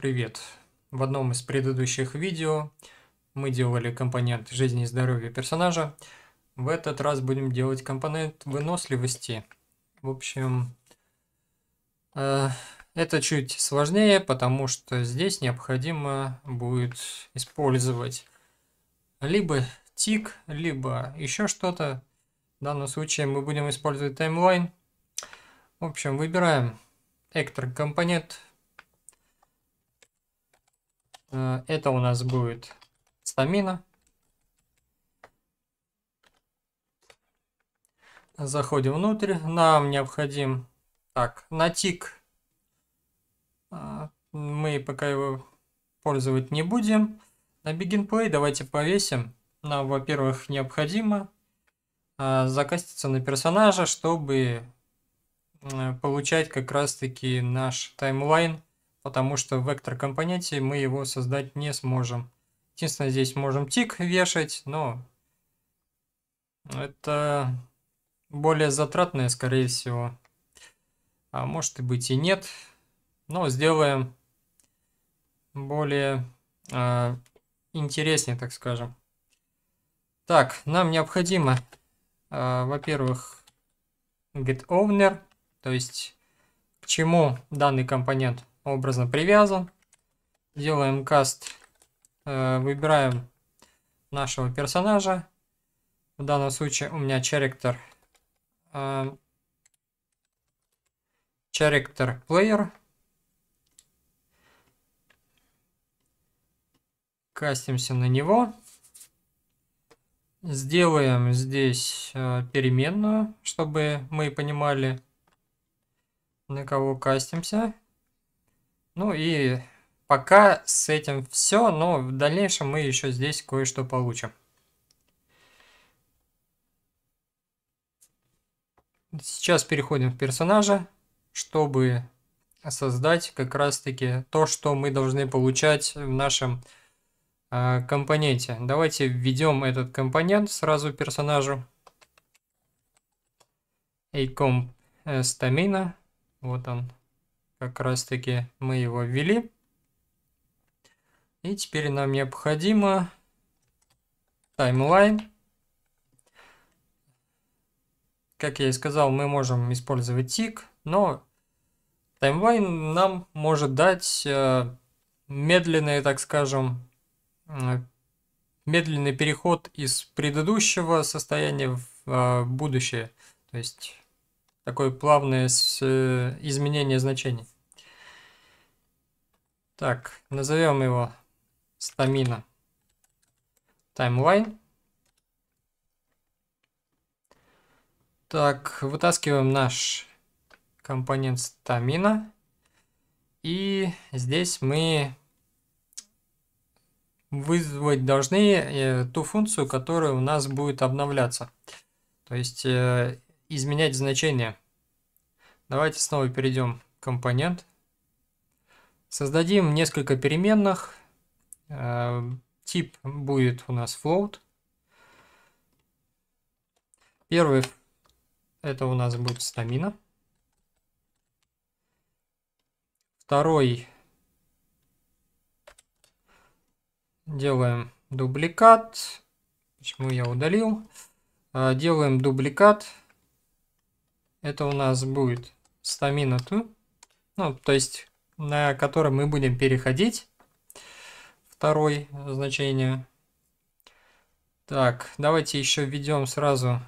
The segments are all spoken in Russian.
Привет! В одном из предыдущих видео мы делали компонент жизни и здоровья персонажа. В этот раз будем делать компонент выносливости. В общем, э, это чуть сложнее, потому что здесь необходимо будет использовать либо тик, либо еще что-то. В данном случае мы будем использовать таймлайн. В общем, выбираем Actor компонент это у нас будет стамина. Заходим внутрь. Нам необходим... Так, на тик э, мы пока его пользовать не будем. На Begin Play давайте повесим. Нам, во-первых, необходимо э, закаститься на персонажа, чтобы получать как раз-таки наш таймлайн потому что в вектор компоненте мы его создать не сможем. Единственное, здесь можем тик вешать, но это более затратное, скорее всего. А может и быть и нет. Но сделаем более э, интереснее, так скажем. Так, нам необходимо, э, во-первых, getOwner, то есть к чему данный компонент образно привязан. Делаем каст, э, выбираем нашего персонажа. В данном случае у меня character, э, character player. Кастимся на него. Сделаем здесь э, переменную, чтобы мы понимали, на кого кастимся. Ну и пока с этим все, но в дальнейшем мы еще здесь кое-что получим. Сейчас переходим в персонажа, чтобы создать как раз-таки то, что мы должны получать в нашем э, компоненте. Давайте введем этот компонент сразу персонажу. Acom stamina. Вот он как раз таки мы его ввели. И теперь нам необходимо таймлайн. Как я и сказал, мы можем использовать тик, но таймлайн нам может дать э, медленный, так скажем, э, медленный переход из предыдущего состояния в э, будущее. То есть такое плавное изменение значений. Так, назовем его стамина таймлайн. Так, вытаскиваем наш компонент стамина. И здесь мы вызвать должны э, ту функцию, которая у нас будет обновляться. То есть э, изменять значение. Давайте снова перейдем в компонент. Создадим несколько переменных. Э, тип будет у нас float. Первый это у нас будет стамина. Второй делаем дубликат. Почему я удалил? Э, делаем дубликат это у нас будет стамина ту, ну, то есть на который мы будем переходить. Второе значение. Так, давайте еще введем сразу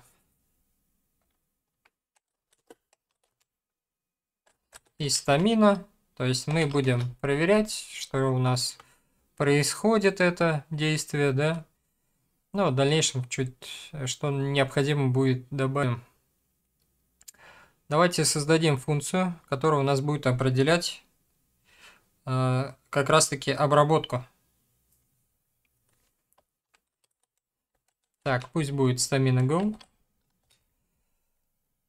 и стамина. То есть мы будем проверять, что у нас происходит это действие, да. Ну, в дальнейшем чуть что необходимо будет добавим. Давайте создадим функцию, которая у нас будет определять как раз-таки обработку. Так, пусть будет stamina go.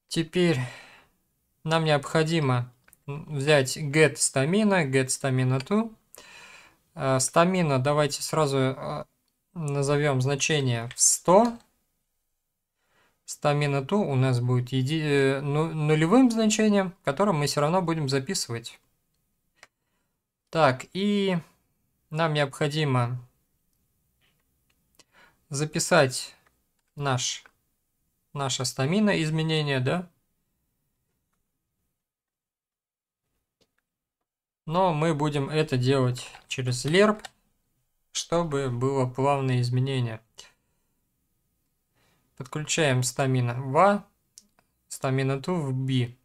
Теперь нам необходимо взять get stamina, get stamina to. Э, stamina давайте сразу э, назовем значение в 100 стамина ту у нас будет еди... Э, ну, нулевым значением, которое мы все равно будем записывать. Так, и нам необходимо записать наш, наша стамина изменения, да? Но мы будем это делать через lerp, чтобы было плавное изменение. Подключаем стамина в A, стамина 2 в B.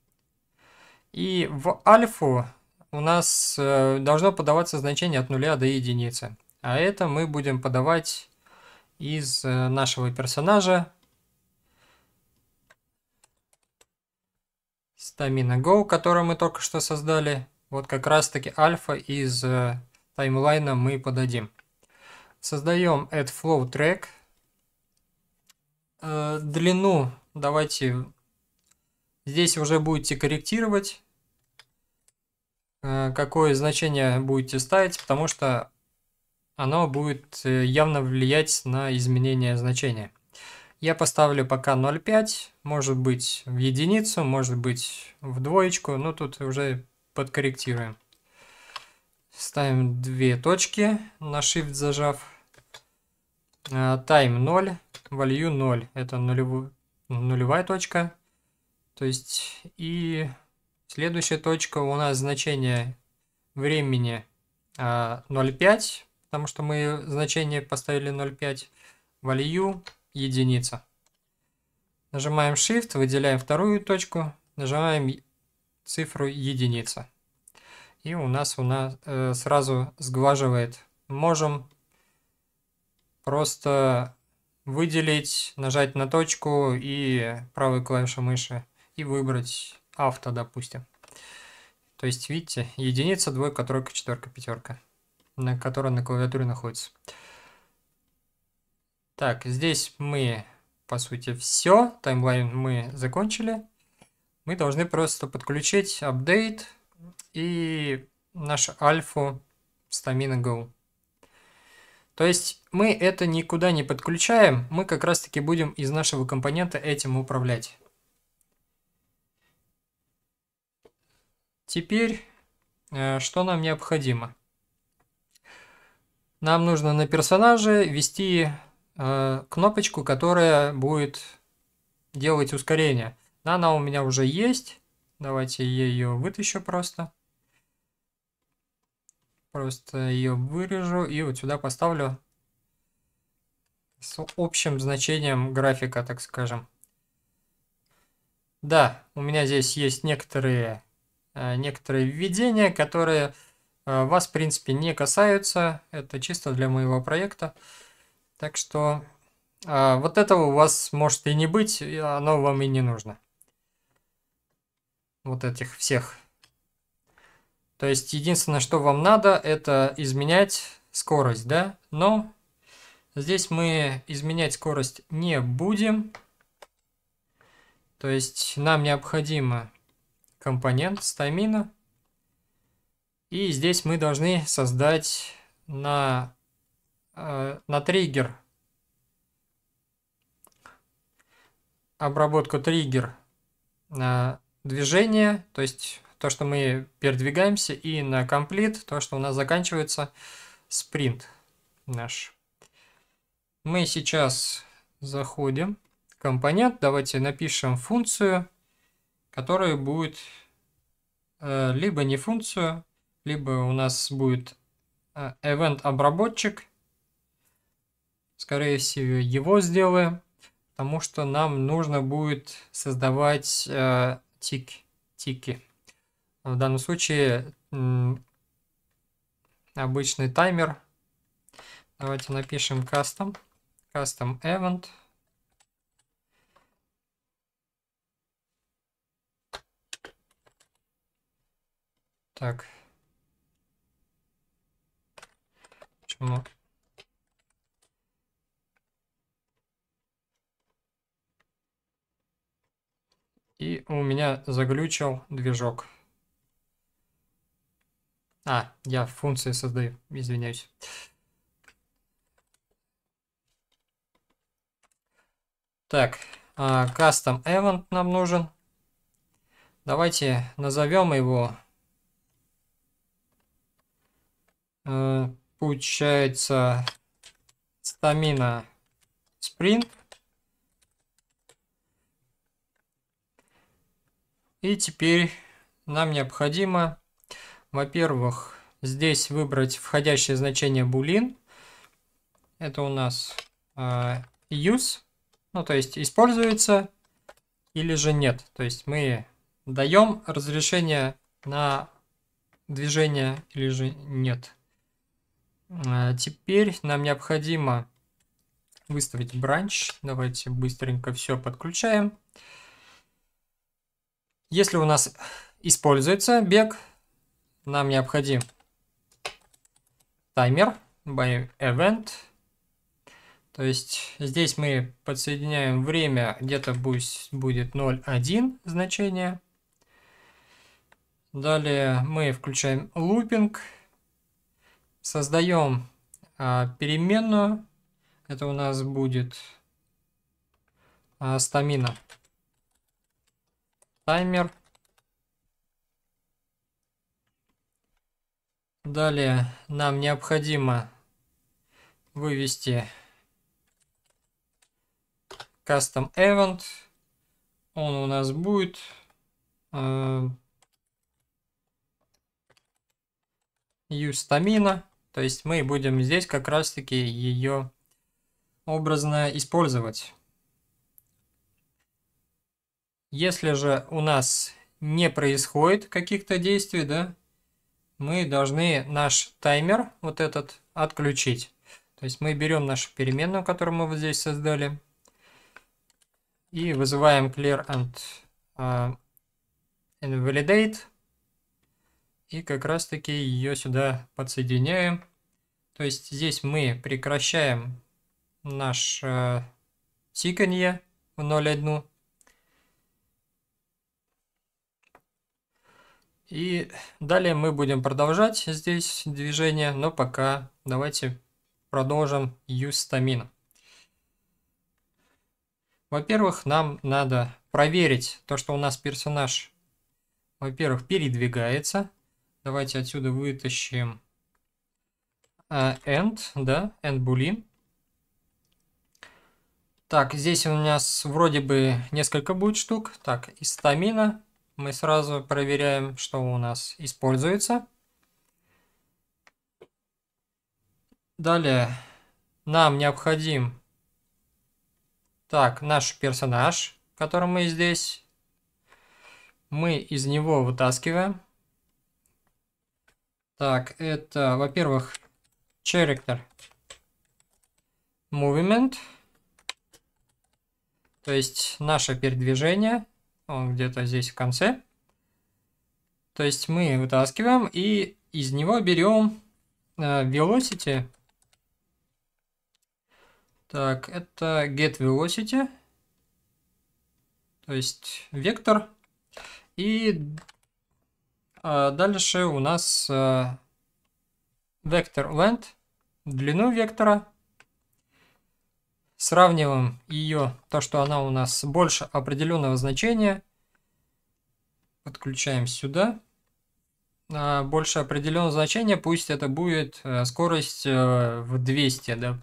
И в альфу у нас э, должно подаваться значение от 0 до единицы. А это мы будем подавать из э, нашего персонажа Stamina Go, который мы только что создали. Вот как раз таки альфа из э, таймлайна мы подадим. Создаем add flow track. Длину давайте здесь уже будете корректировать, какое значение будете ставить, потому что оно будет э, явно влиять на изменение значения. Я поставлю пока 0,5, может быть в единицу, может быть в двоечку, но тут уже подкорректируем. Ставим две точки на Shift зажав. Time а, 0, value 0. Это нулевую, нулевая точка. То есть и следующая точка у нас значение времени 0,5, а, потому что мы значение поставили 0,5. Value единица. Нажимаем Shift, выделяем вторую точку, нажимаем цифру единица. И у нас, у нас э, сразу сглаживает. Можем просто выделить, нажать на точку и правой клавишей мыши и выбрать авто, допустим. То есть, видите, единица, двойка, тройка, четверка, пятерка, на которой на клавиатуре находится. Так, здесь мы, по сути, все. Таймлайн мы закончили мы должны просто подключить апдейт и наш альфу Stamina Go. То есть мы это никуда не подключаем, мы как раз таки будем из нашего компонента этим управлять. Теперь, э, что нам необходимо? Нам нужно на персонаже ввести э, кнопочку, которая будет делать ускорение. Она у меня уже есть. Давайте я ее вытащу просто. Просто ее вырежу и вот сюда поставлю с общим значением графика, так скажем. Да, у меня здесь есть некоторые, некоторые введения, которые э, вас, в принципе, не касаются. Это чисто для моего проекта. Так что э, вот этого у вас может и не быть, оно вам и не нужно вот этих всех. То есть единственное, что вам надо, это изменять скорость, да? Но здесь мы изменять скорость не будем. То есть нам необходимо компонент стамина. И здесь мы должны создать на, э, на триггер обработку триггер на движение, то есть то, что мы передвигаемся, и на комплит, то, что у нас заканчивается спринт наш. Мы сейчас заходим в компонент, давайте напишем функцию, которая будет э, либо не функцию, либо у нас будет э, event обработчик. Скорее всего, его сделаем, потому что нам нужно будет создавать э, тик, тики. В данном случае обычный таймер. Давайте напишем custom, custom event. Так. Почему? И у меня заглючил движок. А, я функции создаю, извиняюсь. Так, а, custom event нам нужен. Давайте назовем его Э, получается стамина sprint. И теперь нам необходимо, во-первых, здесь выбрать входящее значение boolean. Это у нас э, use, ну то есть используется или же нет. То есть мы даем разрешение на движение или же нет. А теперь нам необходимо выставить бранч. Давайте быстренько все подключаем. Если у нас используется бег, нам необходим таймер by event. То есть здесь мы подсоединяем время, где-то будет 0.1 значение. Далее мы включаем лупинг, создаем а, переменную. Это у нас будет а, стамина. Таймер. Далее нам необходимо вывести custom event. Он у нас будет э, use stamina. То есть мы будем здесь как раз таки ее образно использовать. Если же у нас не происходит каких-то действий, да, мы должны наш таймер, вот этот, отключить. То есть мы берем нашу переменную, которую мы вот здесь создали, и вызываем clear and uh, invalidate, и как раз таки ее сюда подсоединяем. То есть здесь мы прекращаем наш uh, тиканье в 0.1. И далее мы будем продолжать здесь движение, но пока давайте продолжим stamina. Во-первых, нам надо проверить то, что у нас персонаж, во-первых, передвигается. Давайте отсюда вытащим uh, end, да, end boolean. Так, здесь у нас вроде бы несколько будет штук. Так, из стамина мы сразу проверяем, что у нас используется. Далее нам необходим так, наш персонаж, который мы здесь. Мы из него вытаскиваем. Так, это, во-первых, character movement. То есть наше передвижение он где-то здесь в конце. То есть мы вытаскиваем и из него берем э, velocity. Так, это get velocity. То есть вектор. И дальше у нас э, вектор length, длину вектора. Сравниваем ее, то, что она у нас больше определенного значения. Подключаем сюда. А, больше определенного значения, пусть это будет э, скорость э, в 200, да.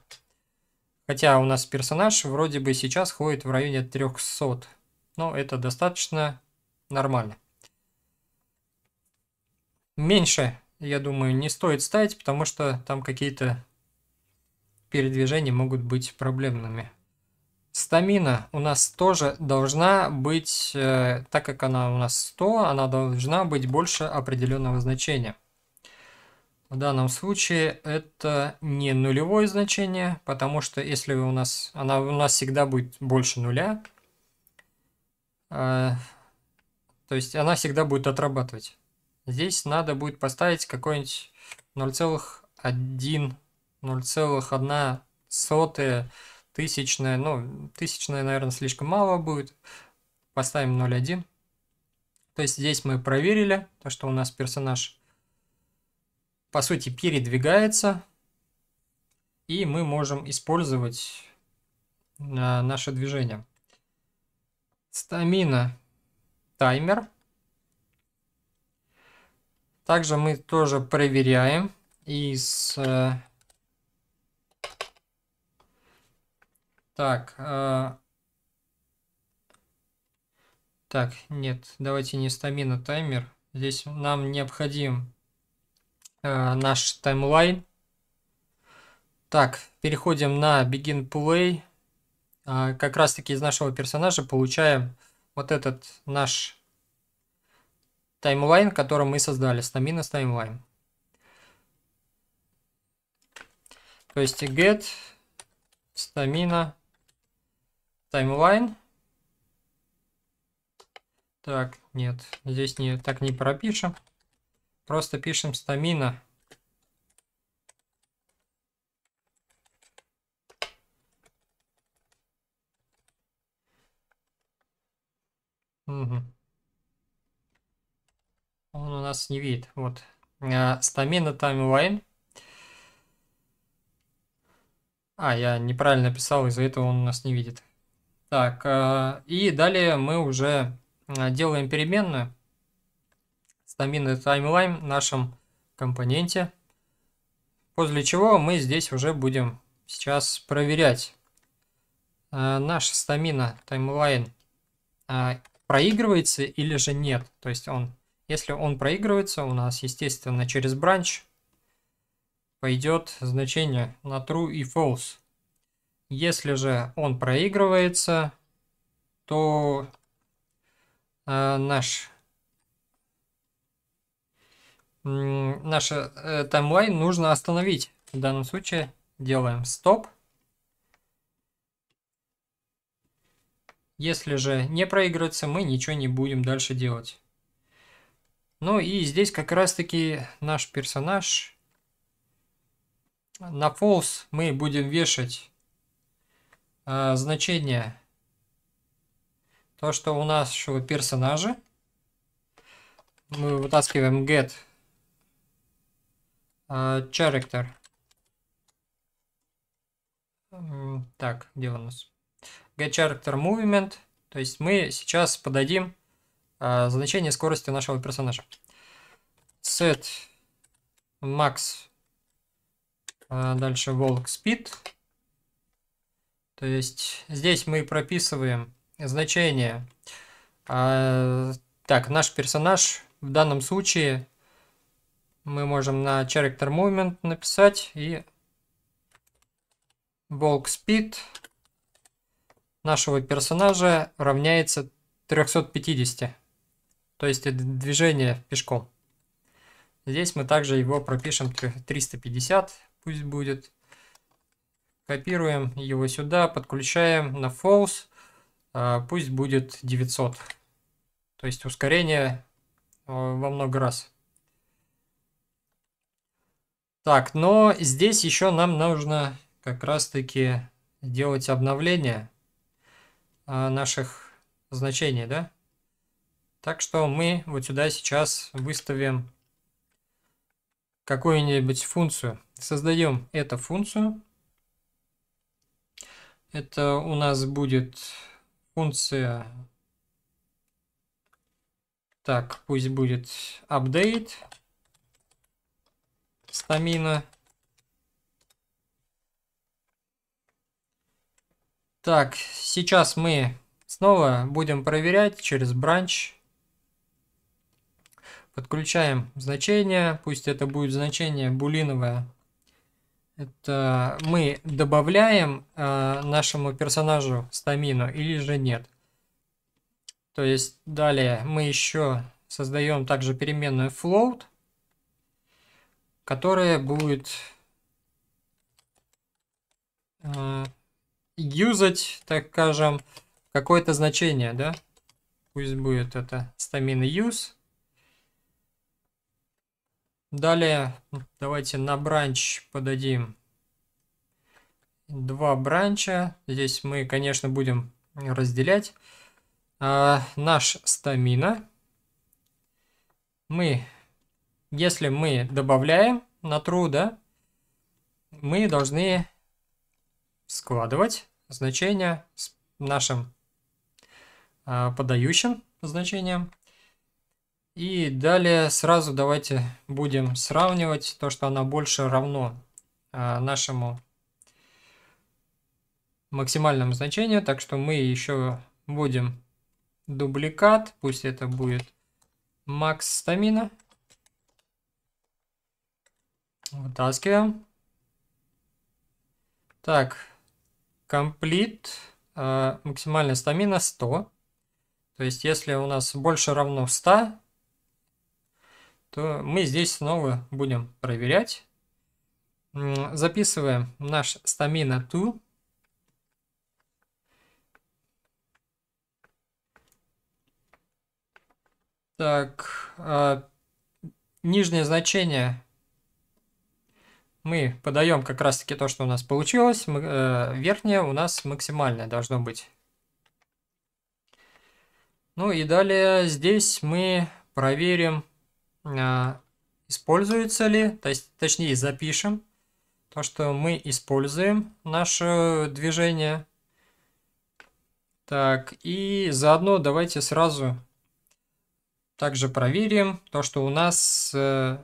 Хотя у нас персонаж вроде бы сейчас ходит в районе 300. Но это достаточно нормально. Меньше, я думаю, не стоит ставить, потому что там какие-то передвижения могут быть проблемными. Стамина у нас тоже должна быть, э, так как она у нас 100, она должна быть больше определенного значения. В данном случае это не нулевое значение, потому что если у нас, она у нас всегда будет больше нуля, э, то есть она всегда будет отрабатывать. Здесь надо будет поставить какой-нибудь 0,1 0,1 сотая, тысячная, ну, тысячная, наверное, слишком мало будет. Поставим 0,1. То есть здесь мы проверили, то, что у нас персонаж, по сути, передвигается. И мы можем использовать на наше движение. Стамина таймер. Также мы тоже проверяем из... Э, так, э, так, нет, давайте не стамина таймер. Здесь нам необходим э, наш таймлайн. Так, переходим на Begin Play. Э, как раз таки из нашего персонажа получаем вот этот наш таймлайн, который мы создали. Стамина таймлайн. То есть get stamina timeline так, нет, здесь не, так не пропишем. Просто пишем стамина. Угу. Он у нас не видит. Вот. А, стамина таймлайн. А, я неправильно писал, из-за этого он у нас не видит. Так, а, и далее мы уже Э, делаем переменную стаминный таймлайн в нашем компоненте, после чего мы здесь уже будем сейчас проверять наш стамина таймлайн проигрывается или же нет. То есть он, если он проигрывается, у нас, естественно, через бранч пойдет значение на true и false. Если же он проигрывается, то э, наш наш э, таймлайн нужно остановить. В данном случае делаем стоп. Если же не проигрывается, мы ничего не будем дальше делать. Ну и здесь как раз таки наш персонаж. На false мы будем вешать э, значение то, что у нашего персонажа мы вытаскиваем get uh, character. Так, где у нас? Get character movement. То есть мы сейчас подадим uh, значение скорости нашего персонажа. Set max. Uh, дальше walk speed. То есть здесь мы прописываем значение. А, так, наш персонаж в данном случае мы можем на character movement написать и walk speed нашего персонажа равняется 350. То есть движение пешком. Здесь мы также его пропишем 350, пусть будет. Копируем его сюда, подключаем на false. А, пусть будет 900. То есть ускорение а, во много раз. Так, но здесь еще нам нужно как раз таки делать обновление а, наших значений, да? Так что мы вот сюда сейчас выставим какую-нибудь функцию. Создаем эту функцию. Это у нас будет функция, так, пусть будет update стамина. Так, сейчас мы снова будем проверять через бранч. Подключаем значение, пусть это будет значение булиновое это мы добавляем э, нашему персонажу стамину или же нет. То есть далее мы еще создаем также переменную float, которая будет э, юзать, так скажем, какое-то значение, да? Пусть будет это стамина use. Далее давайте на бранч подадим два бранча. Здесь мы, конечно, будем разделять. А, наш стамина. Мы, если мы добавляем на true, да, мы должны складывать значение с нашим а, подающим значением. И далее сразу давайте будем сравнивать то, что она больше равно а, нашему максимальному значению. Так что мы еще будем дубликат, пусть это будет макс стамина. Вытаскиваем. Так, комплит, э, максимальная стамина 100. То есть, если у нас больше равно 100, то мы здесь снова будем проверять. Записываем наш стамина 2. Так, э, нижнее значение мы подаем как раз-таки то, что у нас получилось. Э, верхнее у нас максимальное должно быть. Ну и далее здесь мы проверим, используется ли, то есть, точнее запишем то, что мы используем наше движение. Так, и заодно давайте сразу также проверим то, что у нас э,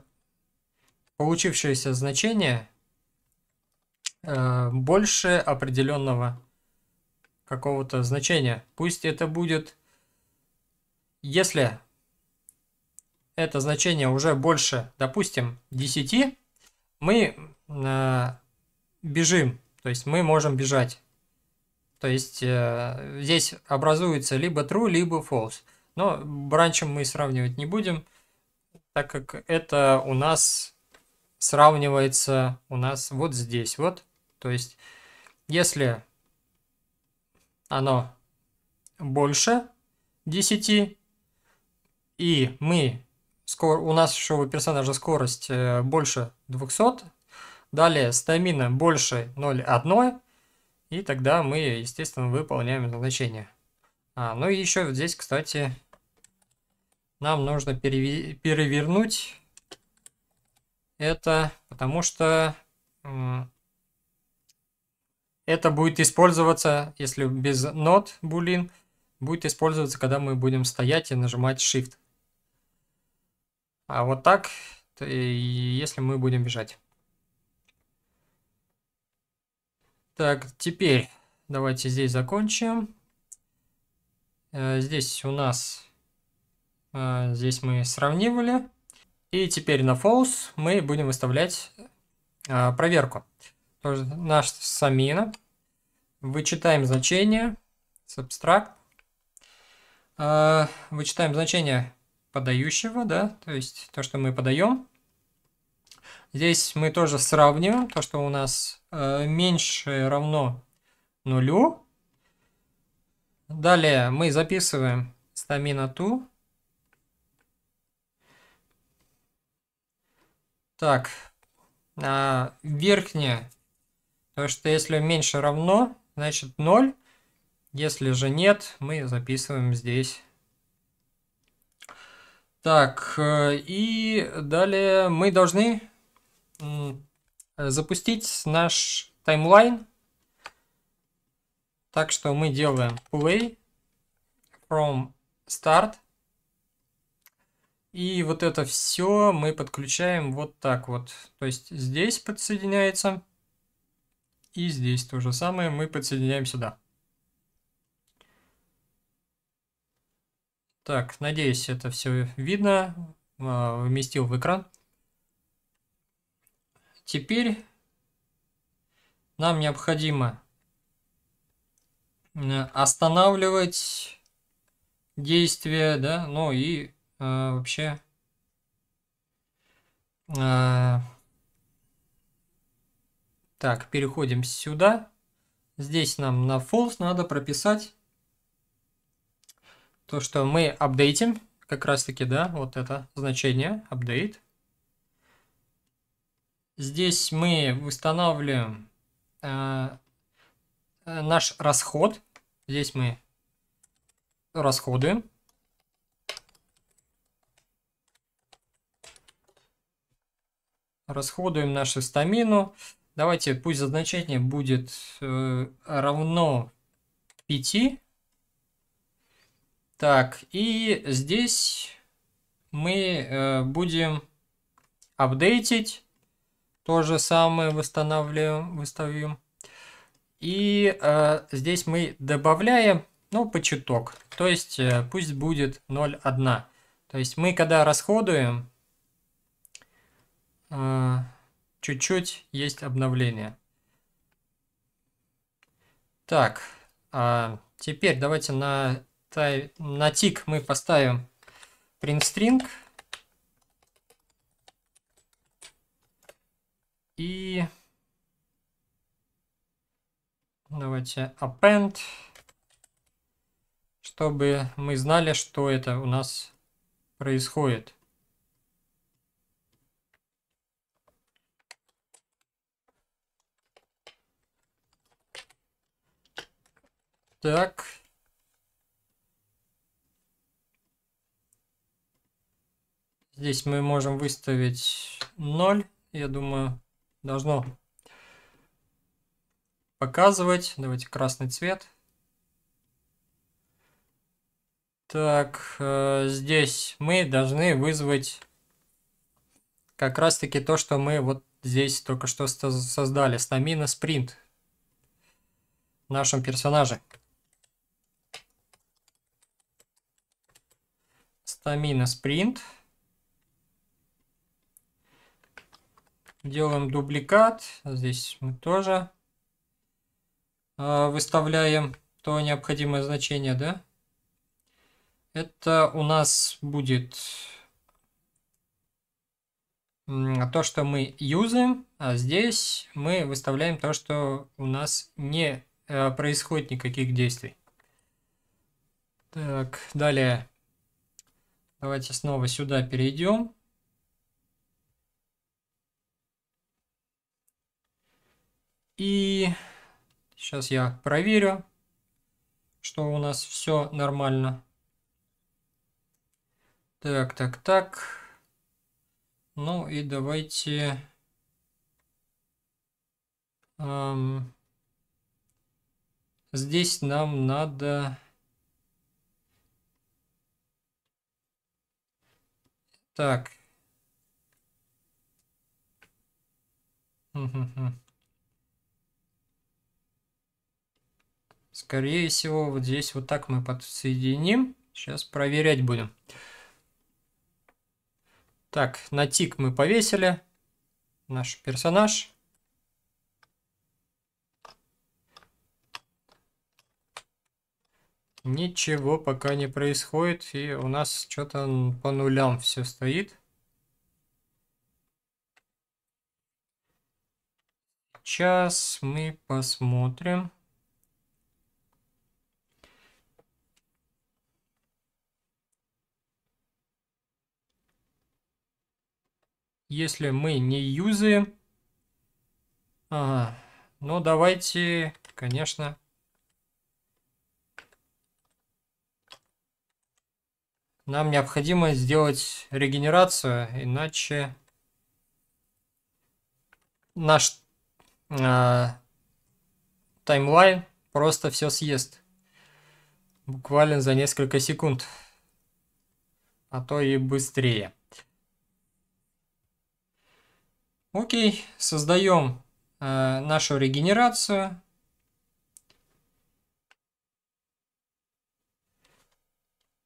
получившееся значение э, больше определенного какого-то значения. Пусть это будет, если это значение уже больше, допустим, 10, мы э, бежим, то есть мы можем бежать. То есть э, здесь образуется либо true, либо false. Но бранчем мы сравнивать не будем, так как это у нас сравнивается у нас вот здесь вот. То есть, если оно больше 10, и мы, скор, у нашего персонажа скорость э, больше 200, далее стамина больше 0,1, и тогда мы, естественно, выполняем значение. А, ну и еще здесь, кстати, нам нужно перевернуть это потому что это будет использоваться, если без not boolean, будет использоваться, когда мы будем стоять и нажимать shift. А вот так, если мы будем бежать. Так, теперь давайте здесь закончим. Э, здесь у нас, э, здесь мы сравнивали. И теперь на false мы будем выставлять а, проверку. Наш самина. Вычитаем значение. Subtract. Вычитаем значение подающего, да, то есть то, что мы подаем. Здесь мы тоже сравниваем то, что у нас э, меньше равно нулю. Далее мы записываем стамина ту Так, а, верхнее, то что если меньше равно, значит 0. Если же нет, мы записываем здесь. Так, э, и далее мы должны запустить наш таймлайн. Так что мы делаем play from start. И вот это все мы подключаем вот так вот. То есть здесь подсоединяется. И здесь то же самое мы подсоединяем сюда. Так, надеюсь, это все видно. А, вместил в экран. Теперь нам необходимо э, останавливать действие, да, ну и а, вообще а, так, переходим сюда. Здесь нам на false надо прописать то, что мы апдейтим, как раз таки, да, вот это значение, update. Здесь мы восстанавливаем э, наш расход. Здесь мы расходуем. расходуем нашу стамину. Давайте, пусть значение будет э, равно 5. Так, и здесь мы э, будем апдейтить. То же самое восстанавливаем, выставим. И э, здесь мы добавляем, ну, по чуток. То есть э, пусть будет 0,1. То есть мы когда расходуем, э, чуть-чуть есть обновление. Так, а теперь давайте на, на тик мы поставим print string. И давайте append, чтобы мы знали, что это у нас происходит. Так. Здесь мы можем выставить 0. Я думаю, должно показывать. Давайте красный цвет. Так, э, здесь мы должны вызвать как раз таки то, что мы вот здесь только что создали. Стамина спринт в нашем персонаже. Стамина спринт. Делаем дубликат. Здесь мы тоже э, выставляем то необходимое значение, да? Это у нас будет то, что мы юзаем, а здесь мы выставляем то, что у нас не э, происходит никаких действий. Так, далее Давайте снова сюда перейдем. И сейчас я проверю, что у нас все нормально. Так, так, так. Ну и давайте... Эм, здесь нам надо... Так. Скорее всего, вот здесь вот так мы подсоединим. Сейчас проверять будем. Так, на тик мы повесили наш персонаж. Ничего пока не происходит, и у нас что-то по нулям все стоит. Сейчас мы посмотрим. Если мы не юзаем, ага, ну давайте, конечно, Нам необходимо сделать регенерацию, иначе наш э, таймлайн просто все съест. Буквально за несколько секунд. А то и быстрее. Окей, создаем э, нашу регенерацию.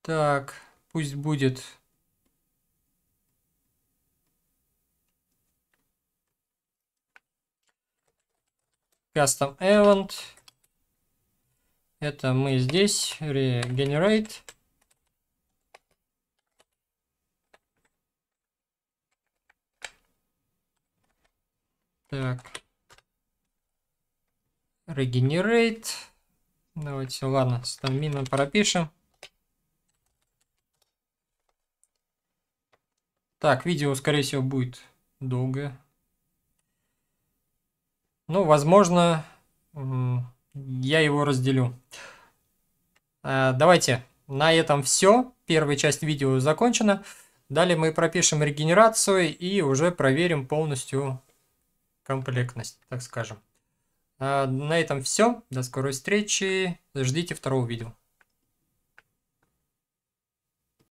Так. Пусть будет custom event. Это мы здесь regenerate. Так. Regenerate. Давайте, ладно, стамина пропишем. Так, видео, скорее всего, будет долгое. Ну, возможно, я его разделю. Э, давайте, на этом все. Первая часть видео закончена. Далее мы пропишем регенерацию и уже проверим полностью комплектность, так скажем. Э, на этом все. До скорой встречи. Ждите второго видео.